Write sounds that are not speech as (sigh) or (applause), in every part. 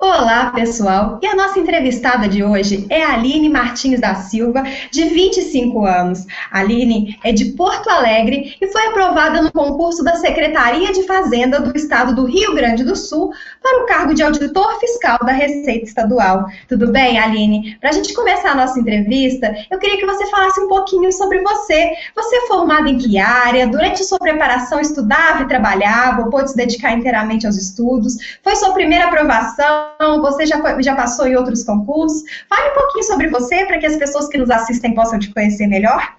Olá, pessoal! E a nossa entrevistada de hoje é a Aline Martins da Silva, de 25 anos. A Aline é de Porto Alegre e foi aprovada no concurso da Secretaria de Fazenda do Estado do Rio Grande do Sul para o cargo de auditor fiscal da Receita Estadual. Tudo bem, Aline? Para a gente começar a nossa entrevista, eu queria que você falasse um pouquinho sobre você. Você é formada em que área? Durante sua preparação, estudava e trabalhava? Ou pôde se dedicar inteiramente aos estudos? Foi sua primeira aprovação? Você já, foi, já passou em outros concursos? Fale um pouquinho sobre você para que as pessoas que nos assistem possam te conhecer melhor.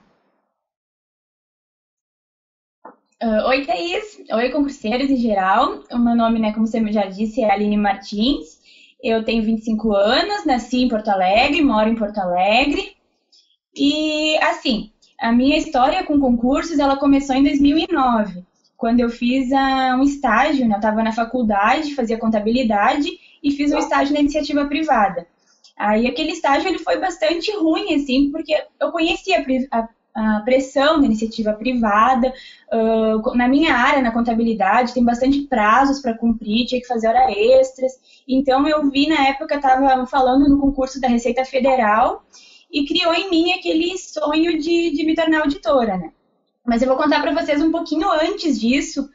Uh, oi, Thaís. Oi, concurseiros em geral. O meu nome, né, como você já disse, é Aline Martins. Eu tenho 25 anos, nasci em Porto Alegre, moro em Porto Alegre. E, assim, a minha história com concursos, ela começou em 2009, quando eu fiz uh, um estágio, né, eu estava na faculdade, fazia contabilidade, e fiz um estágio na iniciativa privada. Aí aquele estágio ele foi bastante ruim, assim, porque eu conhecia a, a pressão da iniciativa privada. Uh, na minha área, na contabilidade, tem bastante prazos para cumprir, tinha que fazer hora extras. Então eu vi na época, estava falando no concurso da Receita Federal e criou em mim aquele sonho de, de me tornar auditora, né? Mas eu vou contar para vocês um pouquinho antes disso,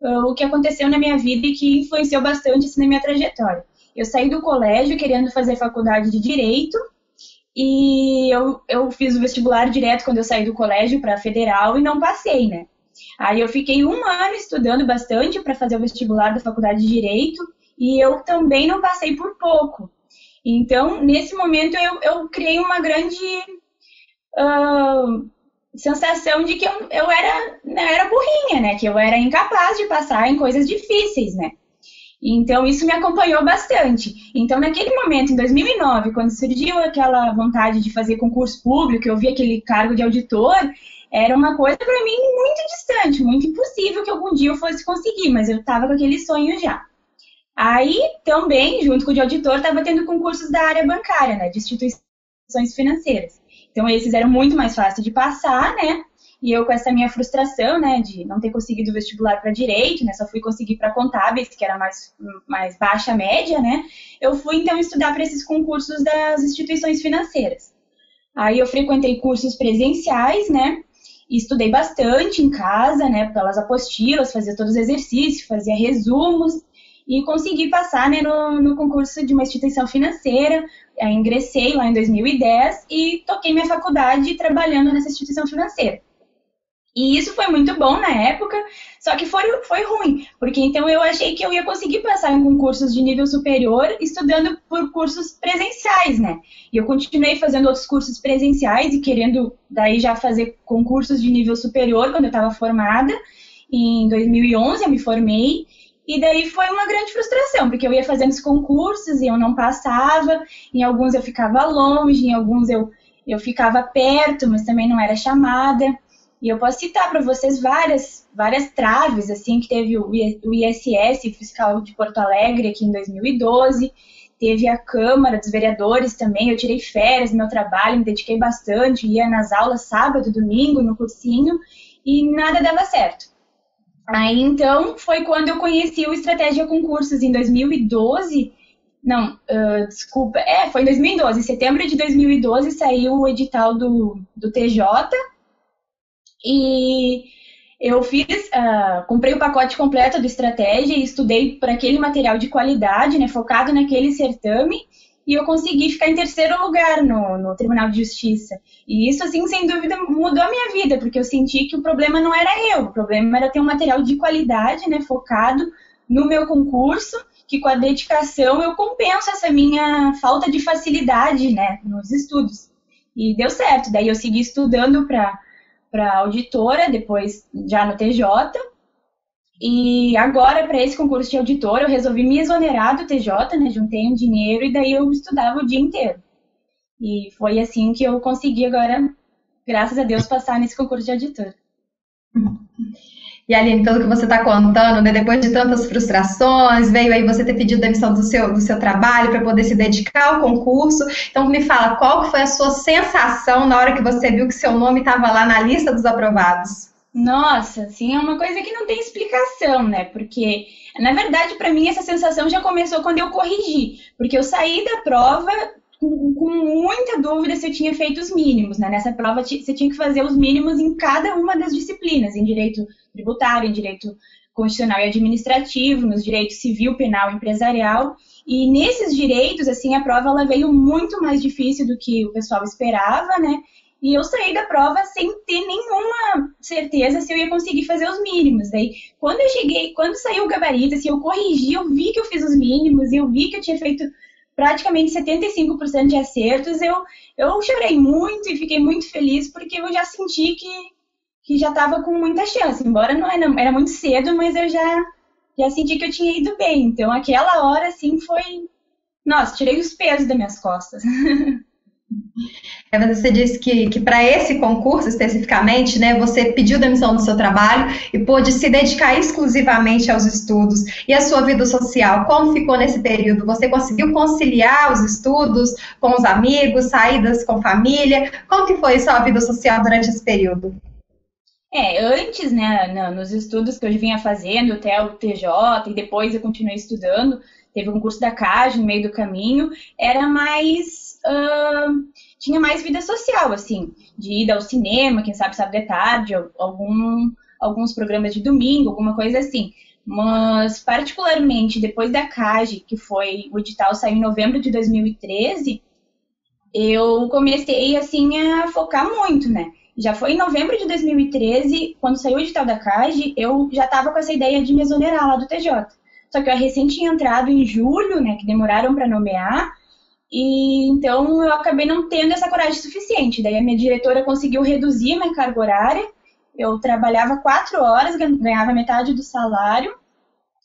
uh, o que aconteceu na minha vida e que influenciou bastante assim, na minha trajetória. Eu saí do colégio querendo fazer faculdade de Direito e eu, eu fiz o vestibular direto quando eu saí do colégio para federal e não passei, né? Aí eu fiquei um ano estudando bastante para fazer o vestibular da faculdade de Direito e eu também não passei por pouco. Então, nesse momento, eu, eu criei uma grande uh, sensação de que eu, eu era, eu era burrinha, né? Que eu era incapaz de passar em coisas difíceis, né? Então, isso me acompanhou bastante. Então, naquele momento, em 2009, quando surgiu aquela vontade de fazer concurso público, eu vi aquele cargo de auditor, era uma coisa para mim muito distante, muito impossível que algum dia eu fosse conseguir, mas eu estava com aquele sonho já. Aí, também, junto com o de auditor, estava tendo concursos da área bancária, né, de instituições financeiras. Então, esses eram muito mais fáceis de passar, né? E eu, com essa minha frustração, né, de não ter conseguido vestibular para direito, né, só fui conseguir para contábeis, que era mais, mais baixa média, né, eu fui então estudar para esses concursos das instituições financeiras. Aí eu frequentei cursos presenciais, né, estudei bastante em casa, né, pelas apostilas, fazia todos os exercícios, fazia resumos, e consegui passar né, no, no, concurso de uma instituição financeira. Eu ingressei lá em 2010 e toquei minha faculdade trabalhando nessa instituição financeira. E isso foi muito bom na época, só que foi, foi ruim, porque então eu achei que eu ia conseguir passar em concursos de nível superior estudando por cursos presenciais, né? E eu continuei fazendo outros cursos presenciais e querendo daí já fazer concursos de nível superior quando eu estava formada. Em 2011 eu me formei e daí foi uma grande frustração, porque eu ia fazendo os concursos e eu não passava, em alguns eu ficava longe, em alguns eu, eu ficava perto, mas também não era chamada. E eu posso citar para vocês várias, várias traves, assim, que teve o ISS, Fiscal de Porto Alegre, aqui em 2012, teve a Câmara dos Vereadores também, eu tirei férias do meu trabalho, me dediquei bastante, ia nas aulas sábado, domingo, no cursinho, e nada dava certo. Aí então foi quando eu conheci o Estratégia Concursos em 2012. Não, uh, desculpa, é, foi em 2012, em setembro de 2012 saiu o edital do, do TJ e eu fiz, uh, comprei o pacote completo do Estratégia e estudei por aquele material de qualidade, né, focado naquele certame e eu consegui ficar em terceiro lugar no, no Tribunal de Justiça. E isso, assim, sem dúvida, mudou a minha vida, porque eu senti que o problema não era eu, o problema era ter um material de qualidade, né, focado no meu concurso, que com a dedicação eu compenso essa minha falta de facilidade, né, nos estudos. E deu certo, daí eu segui estudando para auditora, depois já no TJ, e agora, para esse concurso de auditor, eu resolvi me exonerar do TJ, né? Juntei um dinheiro e daí eu estudava o dia inteiro. E foi assim que eu consegui agora, graças a Deus, passar nesse concurso de auditor. E Aline, pelo que você está contando, né, depois de tantas frustrações, veio aí você ter pedido demissão do seu, do seu trabalho para poder se dedicar ao concurso. Então, me fala, qual foi a sua sensação na hora que você viu que seu nome estava lá na lista dos aprovados? Nossa, assim, é uma coisa que não tem explicação, né? Porque, na verdade, para mim, essa sensação já começou quando eu corrigi. Porque eu saí da prova com, com, muita dúvida se eu tinha feito os mínimos, né? Nessa prova você tinha que fazer os mínimos em cada uma das disciplinas, em direito tributário, em direito constitucional e administrativo, nos direitos civil, penal empresarial. E nesses direitos, assim, a prova ela veio muito mais difícil do que o pessoal esperava, né? E eu saí da prova sem ter nenhuma certeza se eu ia conseguir fazer os mínimos. Daí, quando eu cheguei, quando saiu o gabarito, assim, eu corrigi, eu vi que eu fiz os mínimos, eu vi que eu tinha feito praticamente 75% de acertos. Eu, eu chorei muito e fiquei muito feliz porque eu já senti que, que já estava com muita chance. Embora não era, era muito cedo, mas eu já, já senti que eu tinha ido bem. Então, aquela hora, assim, foi. Nossa, tirei os pesos das minhas costas. (laughs) É, você disse que, que para esse concurso especificamente, né, você pediu demissão do seu trabalho e pôde se dedicar exclusivamente aos estudos. E a sua vida social, como ficou nesse período? Você conseguiu conciliar os estudos com os amigos, saídas com família? Como que foi sua vida social durante esse período? É, antes, né, nos estudos que eu vinha fazendo, até o TJ, e depois eu continuei estudando, teve um curso da CAG no meio do caminho, era mais. Uh, tinha mais vida social, assim, de ir ao cinema, quem sabe sabe de tarde, algum, alguns programas de domingo, alguma coisa assim. Mas, particularmente, depois da CAG, que foi, o edital saiu em novembro de 2013, eu comecei, assim, a focar muito, né? Já foi em novembro de 2013, quando saiu o edital da CAG, eu já estava com essa ideia de me exonerar lá do TJ. Só que eu recém tinha entrado em julho, né, que demoraram para nomear, e então eu acabei não tendo essa coragem suficiente. Daí a minha diretora conseguiu reduzir minha carga horária. Eu trabalhava quatro horas, ganhava metade do salário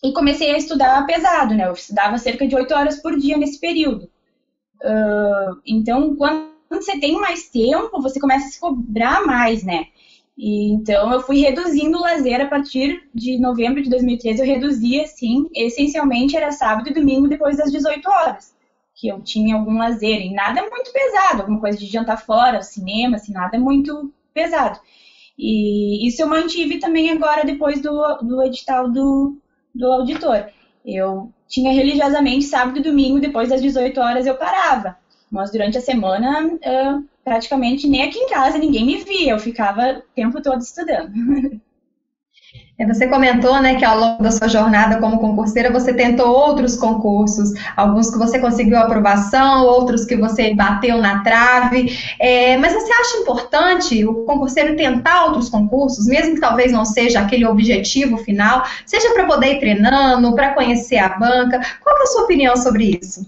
e comecei a estudar pesado, né? Eu estudava cerca de oito horas por dia nesse período. Uh, então, quando você tem mais tempo, você começa a se cobrar mais, né? E, então, eu fui reduzindo o lazer a partir de novembro de 2013. Eu reduzi, assim, essencialmente era sábado e domingo depois das 18 horas que eu tinha algum lazer, e nada muito pesado, alguma coisa de jantar fora, cinema, assim, nada muito pesado. E isso eu mantive também agora depois do, do edital do, do auditor. Eu tinha religiosamente sábado e domingo, depois das 18 horas eu parava. Mas durante a semana, praticamente nem aqui em casa ninguém me via, eu ficava o tempo todo estudando. (laughs) Você comentou, né, que ao longo da sua jornada como concurseira você tentou outros concursos, alguns que você conseguiu aprovação, outros que você bateu na trave. É, mas você acha importante o concurseiro tentar outros concursos, mesmo que talvez não seja aquele objetivo final, seja para poder ir treinando, para conhecer a banca? Qual é a sua opinião sobre isso?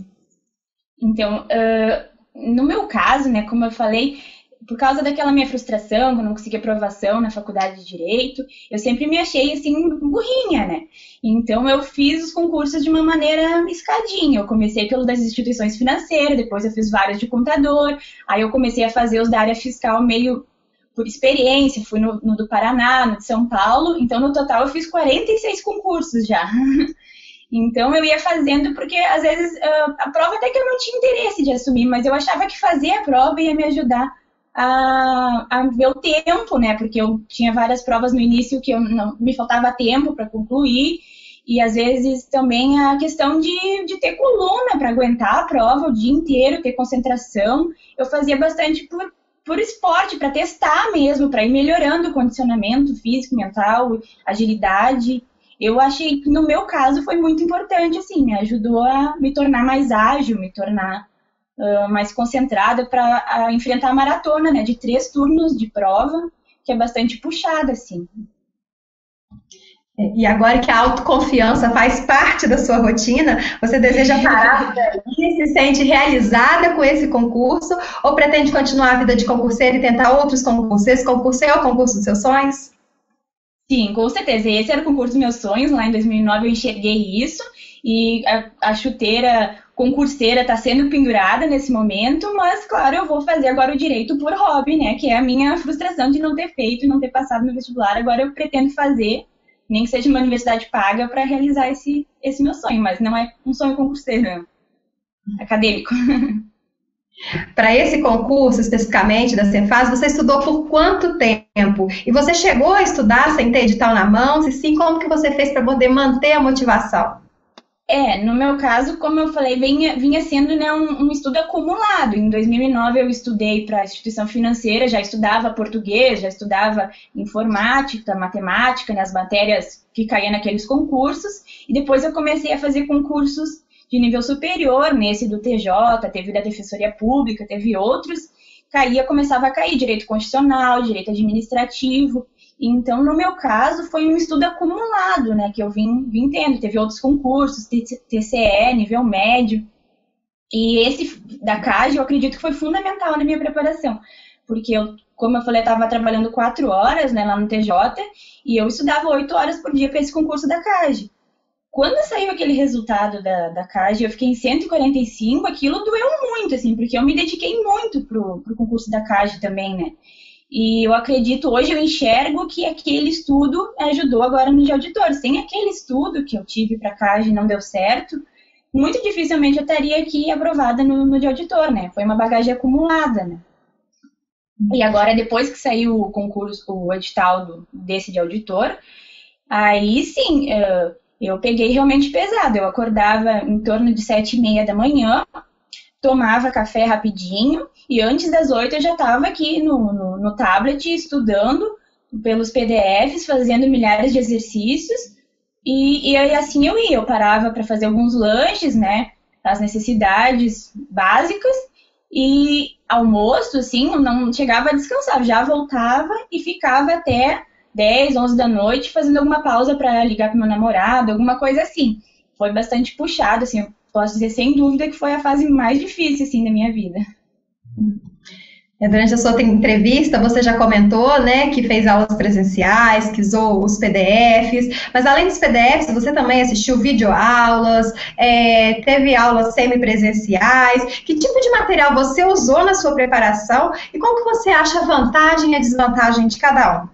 Então, uh, no meu caso, né, como eu falei, por causa daquela minha frustração, quando não consegui aprovação na faculdade de Direito, eu sempre me achei, assim, burrinha, né? Então, eu fiz os concursos de uma maneira escadinha. Eu comecei pelo das instituições financeiras, depois eu fiz vários de contador, aí eu comecei a fazer os da área fiscal meio por experiência, fui no, no do Paraná, no de São Paulo, então, no total, eu fiz 46 concursos já. (laughs) Então eu ia fazendo porque às vezes a prova até que eu não tinha interesse de assumir, mas eu achava que fazer a prova ia me ajudar a, a ver o tempo, né? Porque eu tinha várias provas no início que eu não me faltava tempo para concluir. E às vezes também a questão de, de ter coluna para aguentar a prova o dia inteiro, ter concentração. Eu fazia bastante por, por esporte, para testar mesmo, para ir melhorando o condicionamento físico, mental, agilidade. Eu achei que no meu caso foi muito importante, assim, me ajudou a me tornar mais ágil, me tornar uh, mais concentrada para enfrentar a maratona, né, de três turnos de prova, que é bastante puxada, assim. E agora que a autoconfiança faz parte da sua rotina, você deseja parar e se sente realizada com esse concurso ou pretende continuar a vida de concurseiro e tentar outros concursos? Esse concurso é o concurso dos seus sonhos? Sim, com certeza. Esse era o concurso dos meus sonhos. Lá em 2009 eu enxerguei isso e a, a chuteira concurseira está sendo pendurada nesse momento, mas claro, eu vou fazer agora o direito por hobby, né? Que é a minha frustração de não ter feito não ter passado no vestibular. Agora eu pretendo fazer, nem que seja uma universidade paga, para realizar esse, esse meu sonho, mas não é um sonho concurseiro, é acadêmico. (laughs) Para esse concurso, especificamente da Cefaz, você estudou por quanto tempo. E você chegou a estudar sem ter edital na mão? Se sim, como que você fez para poder manter a motivação? É, no meu caso, como eu falei, vinha, vinha sendo né, um, um, estudo acumulado. Em 2009 eu estudei para instituição financeira, já estudava português, já estudava informática, matemática, nas né, matérias que caíam naqueles concursos. E depois eu comecei a fazer concursos de nível superior, nesse do TJ, teve da Defensoria Pública, teve outros. Caía, começava a cair direito constitucional, direito administrativo. Então, no meu caso, foi um estudo acumulado, né, que eu vim, vim tendo. Teve outros concursos, TCE, nível médio. E esse da CAG, eu acredito que foi fundamental na minha preparação, porque eu, como eu falei, estava trabalhando quatro horas, né, lá no TJ, e eu estudava oito horas por dia para esse concurso da CAG. Quando saiu aquele resultado da, da CAG, eu fiquei em 145, aquilo doeu muito, assim, porque eu me dediquei muito pro, pro concurso da CAG também, né. E eu acredito, hoje eu enxergo que aquele estudo ajudou agora no de auditor. Sem aquele estudo que eu tive para CAG e não deu certo, muito dificilmente eu estaria aqui aprovada no, no de auditor, né? Foi uma bagagem acumulada, né? E agora, depois que saiu o concurso, o edital do, desse de auditor, aí sim, eu peguei realmente pesado. Eu acordava em torno de sete e meia da manhã, tomava café rapidinho e antes das oito eu já estava aqui no, no, no, tablet estudando pelos PDFs, fazendo milhares de exercícios e, e assim eu ia. Eu parava para fazer alguns lanches, né? As necessidades básicas e almoço, assim, não chegava a descansar, já voltava e ficava até 10, 11 da noite fazendo alguma pausa para ligar para meu namorado, alguma coisa assim. Foi bastante puxado, assim, posso dizer sem dúvida que foi a fase mais difícil assim da minha vida. É, durante a sua entrevista, você já comentou, né, que fez aulas presenciais, que usou os PDFs, mas além dos PDFs, você também assistiu videoaulas, é, teve aulas semipresenciais. Que tipo de material você usou na sua preparação e como que você acha a vantagem e a desvantagem de cada um?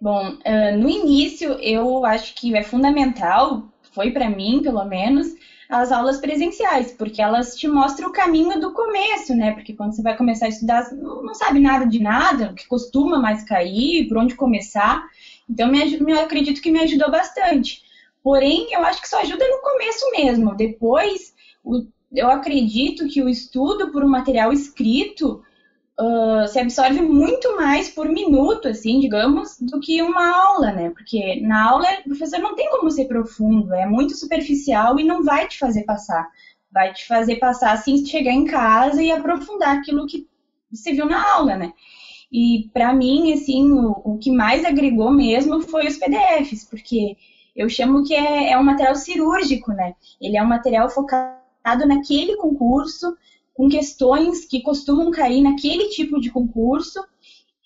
Bom, uh, no início eu acho que é fundamental, foi para mim pelo menos, as aulas presenciais, porque elas te mostram o caminho do começo, né? Porque quando você vai começar a estudar, não sabe nada de nada, o que costuma mais cair, por onde começar. Então, me, acredito que me ajudou bastante. Porém, eu acho que só ajuda no começo mesmo. Depois, eu acredito que o estudo por um material escrito se absorve muito mais por minuto, assim, digamos, do que uma aula, né? Porque na aula o professor não tem como ser profundo, é muito superficial e não vai te fazer passar. Vai te fazer passar assim, chegar em casa e aprofundar aquilo que você viu na aula, né? E para mim, assim, o, o, que mais agregou mesmo foi os PDFs, porque eu chamo que é, é um material cirúrgico, né? Ele é um material focado naquele concurso, com questões que costumam cair naquele tipo de concurso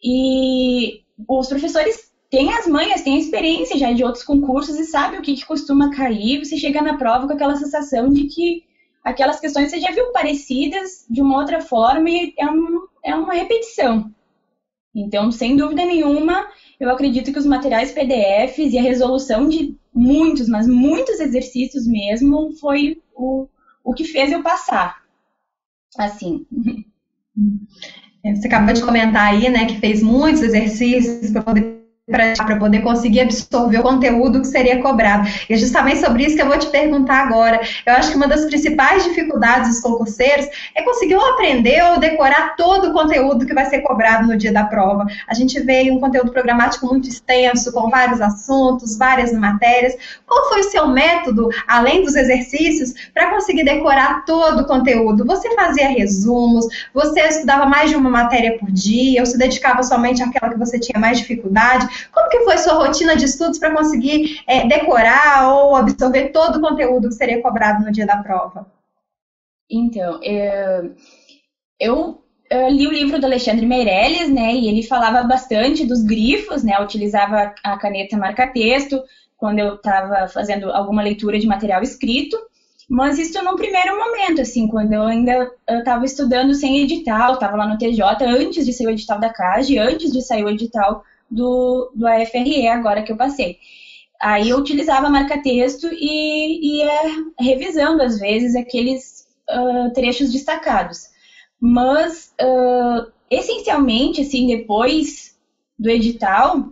e os professores têm as manhas, têm a experiência já de outros concursos e sabem o que, que costuma cair. Você chega na prova com aquela sensação de que aquelas questões você já viu parecidas de uma outra forma e é, um, é uma repetição. Então, sem dúvida nenhuma, eu acredito que os materiais PDFs e a resolução de muitos, mas muitos exercícios mesmo, foi o, o que fez eu passar assim. (laughs) Você acabou de comentar aí, né, que fez muitos exercícios para poder para poder conseguir absorver o conteúdo que seria cobrado. E é justamente sobre isso que eu vou te perguntar agora. Eu acho que uma das principais dificuldades dos concurseiros é conseguir ou aprender ou decorar todo o conteúdo que vai ser cobrado no dia da prova. A gente vê um conteúdo programático muito extenso, com vários assuntos, várias matérias. Qual foi o seu método, além dos exercícios, para conseguir decorar todo o conteúdo? Você fazia resumos? Você estudava mais de uma matéria por dia? Ou se dedicava somente àquela que você tinha mais dificuldade? Como que foi sua rotina de estudos para conseguir é, decorar ou absorver todo o conteúdo que seria cobrado no dia da prova? Então, eu, eu, eu li o livro do Alexandre Meirelles, né, e ele falava bastante dos grifos, né, utilizava a caneta marca-texto quando eu estava fazendo alguma leitura de material escrito, mas isso num primeiro momento, assim, quando eu ainda estava estudando sem edital, estava lá no TJ, antes de sair o edital da CAGE, antes de sair o edital do, do AFRE, agora que eu passei. Aí eu utilizava marca-texto e ia revisando, às vezes, aqueles uh, trechos destacados. Mas, uh, essencialmente, assim, depois do edital,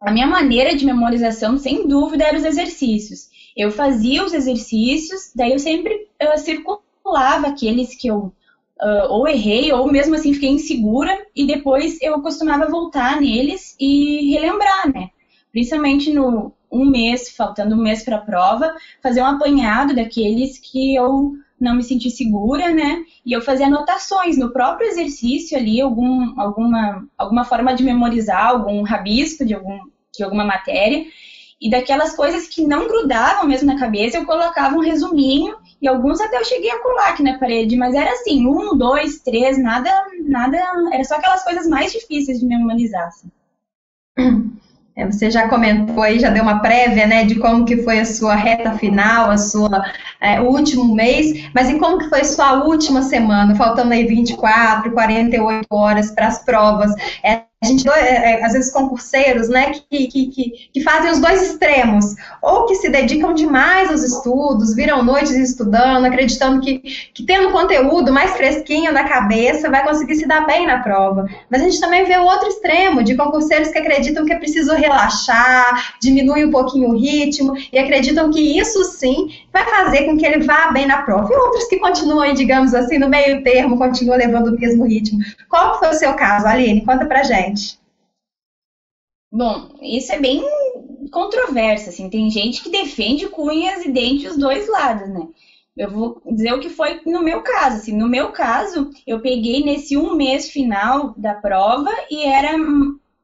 a minha maneira de memorização, sem dúvida, era os exercícios. Eu fazia os exercícios, daí eu sempre circulava aqueles que eu uh, ou errei, ou mesmo assim fiquei insegura, e depois eu costumava voltar neles e relembrar, né? Principalmente no um mês, faltando um mês para a prova, fazer um apanhado daqueles que eu não me senti segura, né? E eu fazia anotações no próprio exercício ali, algum, alguma, alguma forma de memorizar, algum rabisco de, algum, de alguma matéria. E daquelas coisas que não grudavam mesmo na cabeça, eu colocava um resuminho e alguns até eu cheguei a colar aqui na parede, mas era assim, um, dois, três, nada, nada, era só aquelas coisas mais difíceis de memorizar. Assim. (clears throat) É, você já comentou aí, já deu uma prévia, né, de como que foi a sua reta final, a sua é, o último mês, mas e como que foi a sua última semana, faltando aí 24, 48 horas para as provas? É, a gente, é, é, às vezes, concurseiros, né, que, que, que, que, fazem os dois extremos, ou que se dedicam demais aos estudos, viram noites estudando, acreditando que, que tendo conteúdo mais fresquinho na cabeça, vai conseguir se dar bem na prova. Mas a gente também vê o outro extremo, de concurseiros que acreditam que é preciso relaxar, diminuir um pouquinho o ritmo, e acreditam que isso sim vai fazer com que ele vá bem na prova. E outros que continuam, digamos assim, no meio termo, continuam levando o mesmo ritmo. Qual foi o seu caso, Aline? Conta pra gente gente? Bom, isso é bem controverso, assim, tem gente que defende com unhas e dentes os dois lados, né? Eu vou dizer o que foi no meu caso, assim, no meu caso, eu peguei nesse um mês final da prova e era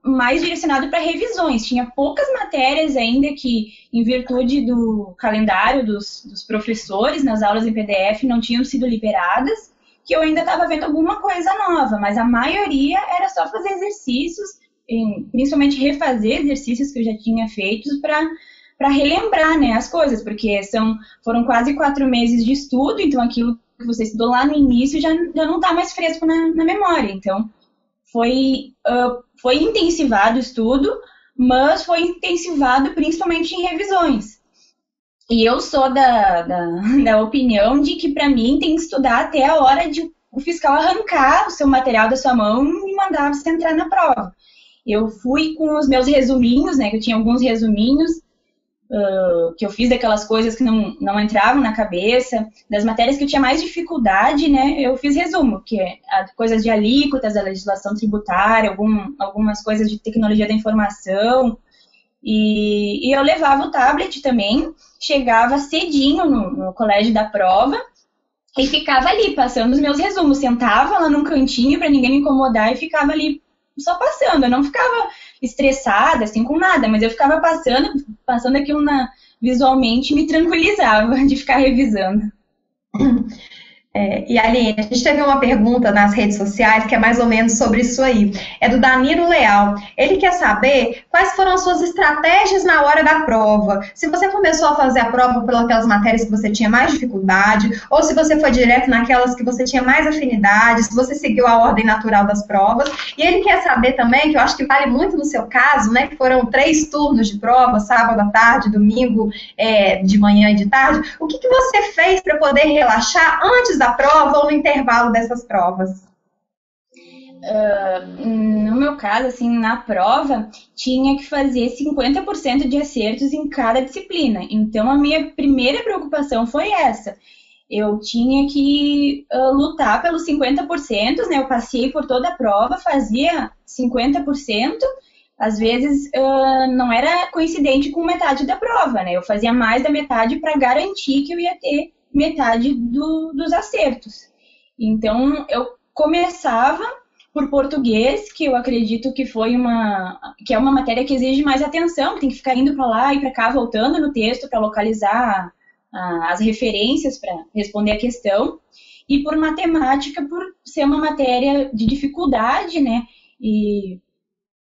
mais direcionado para revisões, tinha poucas matérias ainda que, em virtude do calendário dos, dos professores nas aulas em PDF, não tinham sido liberadas, que eu ainda estava vendo alguma coisa nova, mas a maioria era só fazer exercícios, principalmente refazer exercícios que eu já tinha feitos para para relembrar né, as coisas, porque são, foram quase quatro meses de estudo, então aquilo que você estudou lá no início já, já não está mais fresco na, na, memória. Então, foi, uh, foi intensivado o estudo, mas foi intensivado principalmente em revisões. E eu sou da, da, (laughs) da opinião de que, para mim, tem que estudar até a hora de o fiscal arrancar o seu material da sua mão e mandar você entrar na prova. Eu fui com os meus resuminhos, né, que eu tinha alguns resuminhos, uh, que eu fiz daquelas coisas que não, não entravam na cabeça, das matérias que eu tinha mais dificuldade, né, eu fiz resumo, que é coisas de alíquotas da legislação tributária, algum, algumas coisas de tecnologia da informação, e, e eu levava o tablet também, chegava cedinho no, no colégio da prova e ficava ali passando os meus resumos. Sentava lá num cantinho para ninguém me incomodar e ficava ali só passando. Eu não ficava estressada, assim, com nada, mas eu ficava passando, passando aquilo na, visualmente me tranquilizava (laughs) de ficar revisando. (clears throat) É, e Aline, a gente teve uma pergunta nas redes sociais que é mais ou menos sobre isso aí. É do Danilo Leal. Ele quer saber quais foram as suas estratégias na hora da prova. Se você começou a fazer a prova pelas matérias que você tinha mais dificuldade, ou se você foi direto naquelas que você tinha mais afinidade, se você seguiu a ordem natural das provas. E ele quer saber também, que eu acho que vale muito no seu caso, né? Que foram três turnos de prova, sábado à tarde, domingo é, de manhã e de tarde. O que, que você fez para poder relaxar antes da da prova ou no intervalo dessas provas? Uh, no meu caso, assim, na prova, tinha que fazer 50% de acertos em cada disciplina. Então, a minha primeira preocupação foi essa. Eu tinha que uh, lutar pelos 50%, né? Eu passei por toda a prova, fazia 50%, às vezes uh, não era coincidente com metade da prova, né? Eu fazia mais da metade para garantir que eu ia ter metade do, dos acertos. Então, eu começava por português, que eu acredito que foi uma que é uma matéria que exige mais atenção, tem que ficar indo para lá e para cá, voltando no texto para localizar a, as referências para responder a questão. E por matemática, por ser uma matéria de dificuldade, né? E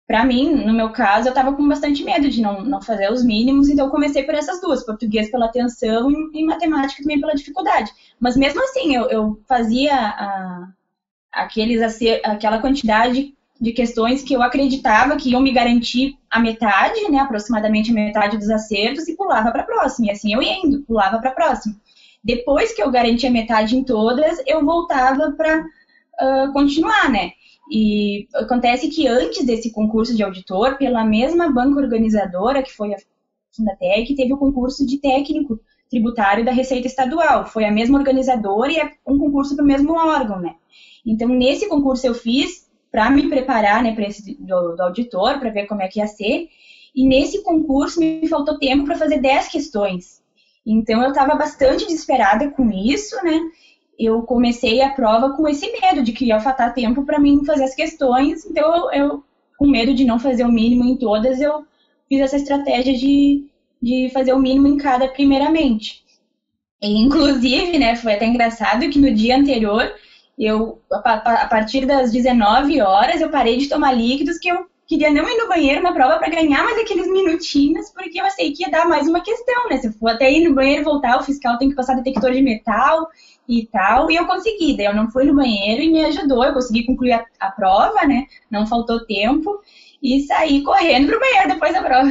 para mim, no meu caso, eu estava com bastante medo de não, não fazer os mínimos, então eu comecei por essas duas, português pela atenção e, e matemática também pela dificuldade. Mas mesmo assim, eu, eu fazia a, aqueles, aquela quantidade de questões que eu acreditava que iam me garantir a metade, né, aproximadamente a metade dos acertos, e pulava para a próxima. E assim eu ia indo, pulava para a próxima. Depois que eu garantia metade em todas, eu voltava para uh, continuar, né? E acontece que antes desse concurso de auditor, pela mesma banca organizadora, que foi a Fundatec, teve o concurso de técnico tributário da Receita Estadual. Foi a mesma organizadora e é um concurso para o mesmo órgão, né? Então, nesse concurso eu fiz para me preparar, né, para esse do, do auditor, para ver como é que ia ser. E nesse concurso me faltou tempo para fazer 10 questões. Então, eu estava bastante desesperada com isso, né? Eu comecei a prova com esse medo de que ia faltar tempo para mim fazer as questões, então eu, eu, com medo de não fazer o mínimo em todas, eu fiz essa estratégia de, de fazer o mínimo em cada primeiramente. E, inclusive, né, foi até engraçado que no dia anterior, eu, a, partir das 19 horas, eu parei de tomar líquidos que eu queria não ir no banheiro na prova para ganhar mais aqueles minutinhos, porque eu sei que ia dar mais uma questão, né? Se eu for até ir no banheiro voltar, o fiscal tem que passar detector de metal, e tal, e eu consegui. Daí eu não fui no banheiro e me ajudou, eu consegui concluir a, a prova, né? Não faltou tempo e saí correndo pro banheiro depois da prova.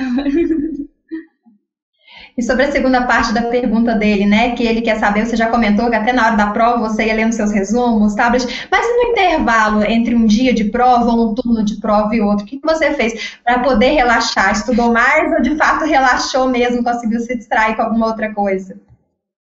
E sobre a segunda parte da pergunta dele, né, que ele quer saber, você já comentou que até na hora da prova você ia lendo seus resumos, tablets, mas no intervalo entre um dia de prova ou um turno de prova e outro, o que você fez para poder relaxar? Estudou mais ou de fato relaxou mesmo, conseguiu se distrair com alguma outra coisa?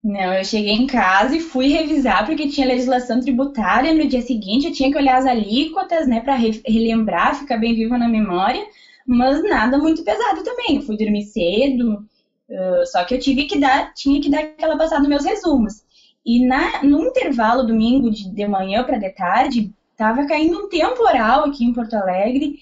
Não, eu cheguei em casa e fui revisar porque tinha legislação tributária. No dia seguinte eu tinha que olhar as alíquotas, né, para relembrar, ficar bem viva na memória, mas nada muito pesado também. Eu fui dormir cedo, uh, só que eu tive que dar, tinha que dar aquela passada nos meus resumos. E na, no intervalo domingo de, de manhã para de tarde, tava caindo um temporal aqui em Porto Alegre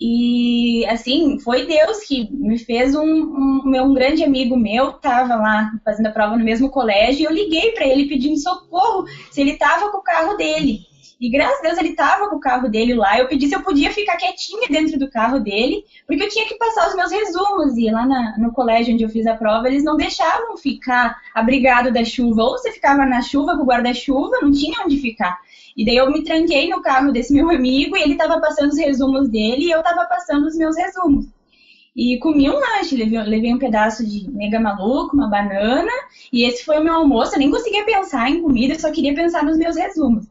e, assim, foi Deus que me fez um, um, um grande amigo meu, tava lá fazendo a prova no mesmo colégio, e eu liguei para ele pedindo socorro se ele tava com o carro dele. E graças a Deus ele tava com o carro dele lá. Eu pedi se eu podia ficar quietinha dentro do carro dele, porque eu tinha que passar os meus resumos. E lá na, no colégio onde eu fiz a prova, eles não deixavam ficar abrigado da chuva. Ou você ficava na chuva com o guarda-chuva, não tinha onde ficar. E daí eu me tranquei no carro desse meu amigo e ele estava passando os resumos dele e eu estava passando os meus resumos. E comi um lanche, levei, levei, um pedaço de mega maluco, uma banana, e esse foi o meu almoço. Eu nem conseguia pensar em comida, eu só queria pensar nos meus resumos.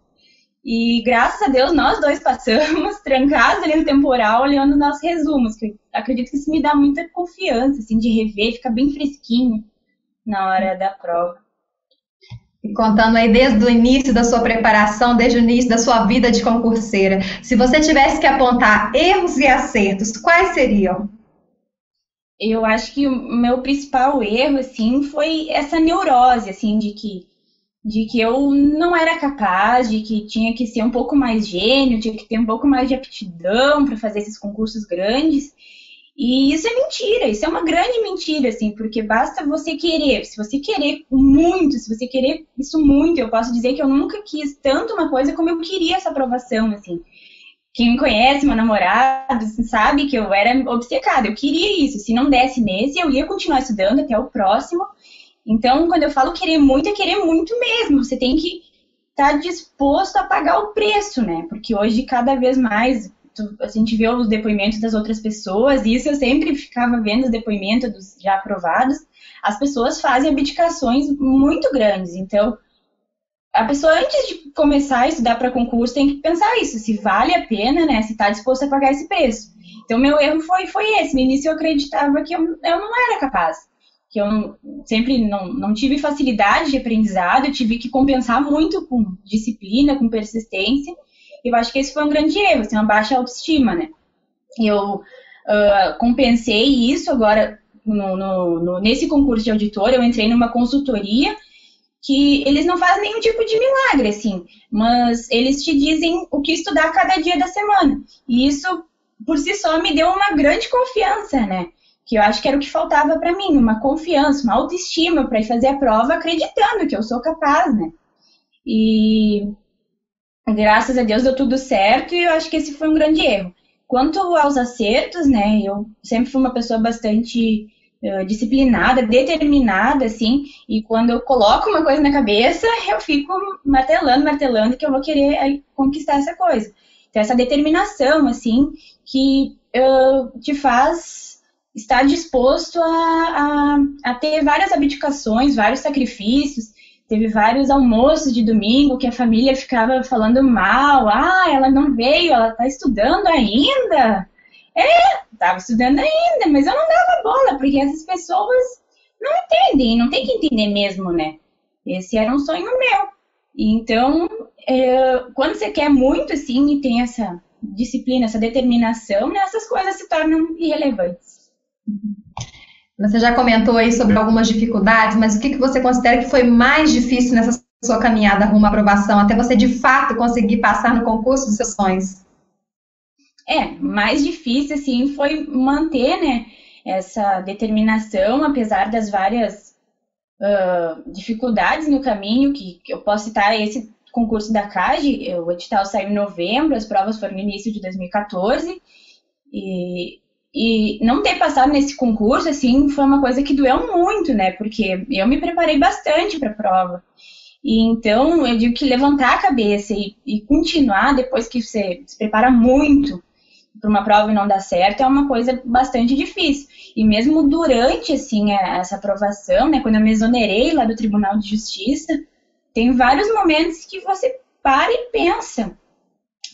E graças a Deus nós dois passamos (laughs) trancados ali no temporal olhando nossos resumos, que acredito que isso me dá muita confiança, assim, de rever, ficar bem fresquinho na hora da prova. Contando aí desde o início da sua preparação, desde o início da sua vida de concurseira. Se você tivesse que apontar erros e acertos, quais seriam? Eu acho que o meu principal erro, assim, foi essa neurose, assim, de que, de que eu não era capaz, de que tinha que ser um pouco mais gênio, tinha que ter um pouco mais de aptidão para fazer esses concursos grandes. E isso é mentira, isso é uma grande mentira, assim, porque basta você querer. Se você querer muito, se você querer isso muito, eu posso dizer que eu nunca quis tanto uma coisa como eu queria essa aprovação, assim. Quem me conhece, meu namorado, sabe que eu era obcecada, eu queria isso. Se não desse nesse, eu ia continuar estudando até o próximo. Então, quando eu falo querer muito, é querer muito mesmo. Você tem que estar tá disposto a pagar o preço, né? Porque hoje, cada vez mais, a gente vê os depoimentos das outras pessoas, e isso eu sempre ficava vendo os depoimentos dos já aprovados, as pessoas fazem abdicações muito grandes. Então, a pessoa, antes de começar a estudar para concurso, tem que pensar isso, se vale a pena, né? Se está disposto a pagar esse preço. Então, meu erro foi, foi esse. No início, eu acreditava que eu, eu não era capaz. Que eu sempre não, não tive facilidade de aprendizado, eu tive que compensar muito com disciplina, com persistência. Eu acho que esse foi um grande erro, assim, uma baixa autoestima, né? Eu uh, compensei isso agora no, no, no, nesse concurso de auditor, eu entrei numa consultoria que eles não fazem nenhum tipo de milagre, assim, mas eles te dizem o que estudar cada dia da semana. E isso, por si só, me deu uma grande confiança, né? Que eu acho que era o que faltava para mim, uma confiança, uma autoestima para ir fazer a prova acreditando que eu sou capaz, né? E graças a Deus deu tudo certo e eu acho que esse foi um grande erro. Quanto aos acertos, né, eu sempre fui uma pessoa bastante uh, disciplinada, determinada, assim, e quando eu coloco uma coisa na cabeça, eu fico martelando, martelando que eu vou querer aí, conquistar essa coisa. Então, essa determinação, assim, que uh, te faz estar disposto a, a, a ter várias abdicações, vários sacrifícios, teve vários almoços de domingo que a família ficava falando mal. Ah, ela não veio, ela está estudando ainda. É, estava estudando ainda, mas eu não dava bola, porque essas pessoas não entendem, não tem que entender mesmo, né? Esse era um sonho meu. Então, é, quando você quer muito assim e tem essa disciplina, essa determinação, né, essas coisas se tornam irrelevantes. Você já comentou aí sobre algumas dificuldades, mas o que, que você considera que foi mais difícil nessa sua caminhada rumo à aprovação, até você de fato conseguir passar no concurso dos seus sonhos? É, mais difícil, assim, foi manter, né, essa determinação, apesar das várias uh, dificuldades no caminho, que, que, eu posso citar esse concurso da CAGE, o edital saiu em novembro, as provas foram no início de 2014, e e não ter passado nesse concurso, assim, foi uma coisa que doeu muito, né? Porque eu me preparei bastante para a prova. E então, eu digo que levantar a cabeça e, e continuar depois que você se prepara muito para uma prova e não dá certo é uma coisa bastante difícil. E mesmo durante, assim, essa aprovação, né? Quando eu me exonerei lá do Tribunal de Justiça, tem vários momentos que você para e pensa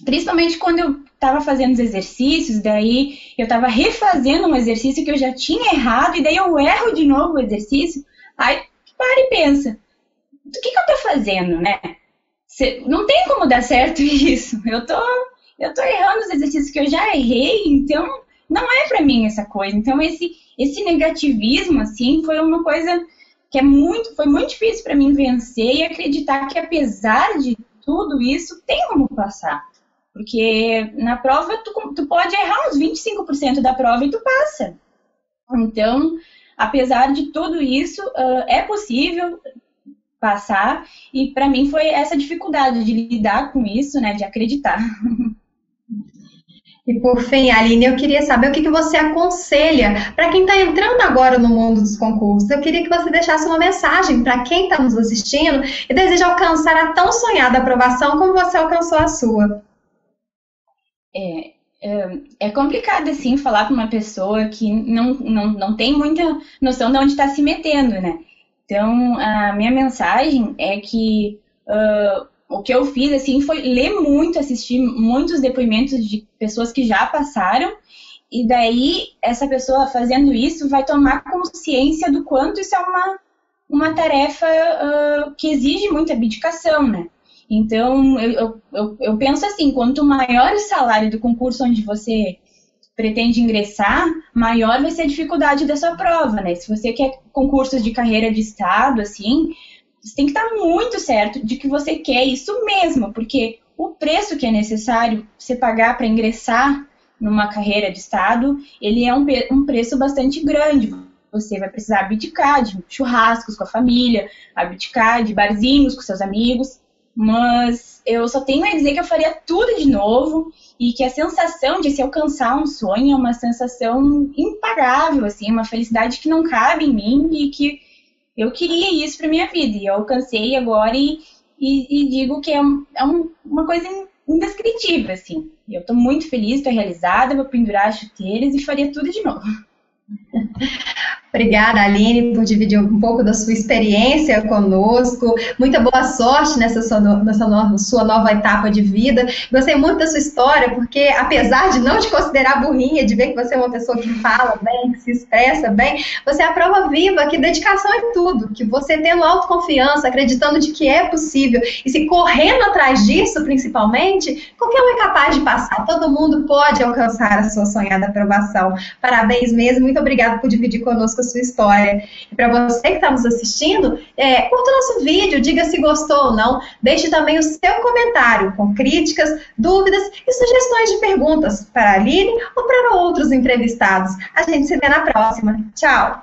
Principalmente quando eu estava fazendo os exercícios, daí eu estava refazendo um exercício que eu já tinha errado, e daí eu erro de novo o exercício. Aí para e pensa: o que, que eu estou fazendo, né? Não tem como dar certo (laughs) isso. Eu tô, eu tô errando os exercícios que eu já errei, então não é para mim essa coisa. Então esse, esse negativismo, assim, foi uma coisa que é muito, foi muito difícil para mim vencer e acreditar que apesar de tudo isso, tem como passar. Porque na prova tu, tu pode errar uns 25% da prova e tu passa. Então, apesar de tudo isso, uh, é possível passar e para mim foi essa dificuldade de lidar com isso, né, de acreditar. E por fim, Aline, eu queria saber o que, que você aconselha para quem está entrando agora no mundo dos concursos. Eu queria que você deixasse uma mensagem para quem está nos assistindo e deseja alcançar a tão sonhada aprovação como você alcançou a sua. É, é, é complicado, assim, falar para uma pessoa que não, não, não tem muita noção de onde está se metendo, né? Então, a minha mensagem é que uh, o que eu fiz, assim, foi ler muito, assistir muitos depoimentos de pessoas que já passaram, e daí, essa pessoa fazendo isso vai tomar consciência do quanto isso é uma, uma tarefa uh, que exige muita abdicação, né? Então, eu, eu, eu penso assim, quanto maior o salário do concurso onde você pretende ingressar, maior vai ser a dificuldade da sua prova, né? Se você quer concursos de carreira de estado, assim, você tem que estar muito certo de que você quer isso mesmo, porque o preço que é necessário você pagar para ingressar numa carreira de estado, ele é um, um preço bastante grande. Você vai precisar abdicar de churrascos com a família, abdicar de barzinhos com seus amigos. Mas eu só tenho a dizer que eu faria tudo de novo e que a sensação de se alcançar um sonho é uma sensação impagável, assim, uma felicidade que não cabe em mim e que eu queria isso para minha vida e eu alcancei agora e, e, e digo que é, um, é um, uma coisa indescritível, assim. Eu estou muito feliz, estou realizada, vou pendurar as chuteiras e faria tudo de novo. (laughs) Obrigada, Aline, por dividir um pouco da sua experiência conosco. Muita boa sorte nessa sua, nessa no, sua nova etapa de vida. Gostei muito da sua história, porque apesar de não te considerar burrinha, de ver que você é uma pessoa que fala bem, que se expressa bem, você é a prova viva que dedicação é tudo, que você tendo autoconfiança, acreditando de que é possível e se correndo atrás disso, principalmente, qualquer um é capaz de passar. Todo mundo pode alcançar a sua sonhada aprovação. Parabéns mesmo, muito obrigada por dividir conosco a sua história. E para você que está nos assistindo, é, curta o nosso vídeo, diga se gostou ou não, deixe também o seu comentário com críticas, dúvidas e sugestões de perguntas para a Aline ou para outros entrevistados. A gente se vê na próxima. Tchau!